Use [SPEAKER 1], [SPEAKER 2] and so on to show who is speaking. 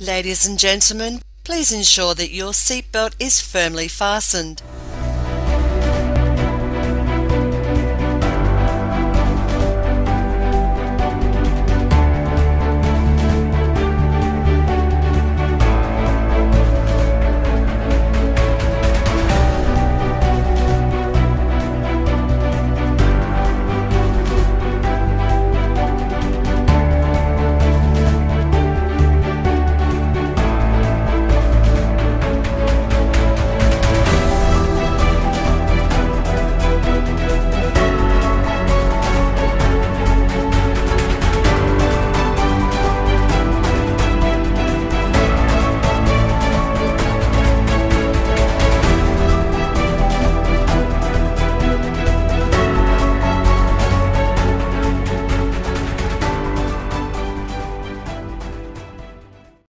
[SPEAKER 1] Ladies and gentlemen, please ensure that your seatbelt is firmly fastened.